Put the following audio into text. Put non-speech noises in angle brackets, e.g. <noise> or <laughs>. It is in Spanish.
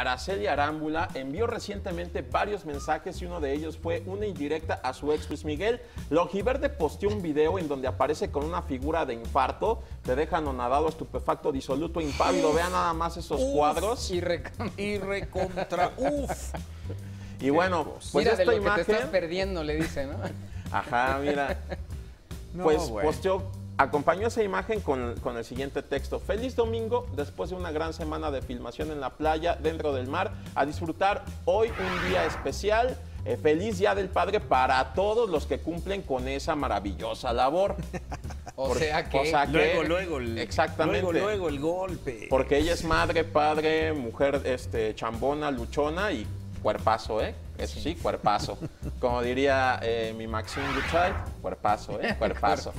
Araceli Arámbula envió recientemente varios mensajes y uno de ellos fue una indirecta a su ex Luis Miguel. Longiverde posteó un video en donde aparece con una figura de infarto, te deja anonadado, estupefacto, disoluto, impávido. Vean nada más esos cuadros. Y, re- Y recontra, <laughs> uf. Y bueno, pues Mira de esta lo que te imagen. estás perdiendo, le dice, ¿no? Ajá, mira. <laughs> No, pues bueno. posteó, acompañó esa imagen con, con el siguiente texto. Feliz domingo, después de una gran semana de filmación en la playa, dentro del mar, a disfrutar hoy un día especial. Eh, feliz Día del Padre para todos los que cumplen con esa maravillosa labor. <laughs> O Por- sea que... o sea que- Luego, luego. el- Exactamente. Luego, luego el golpe. Porque ella es madre, padre, mujer este, chambona, luchona y cuerpazo, ¿eh? Eso sí, cuerpazo. Como diría eh, mi Maxine Duchay, cuerpazo, ¿eh? <laughs> Cuerpazo.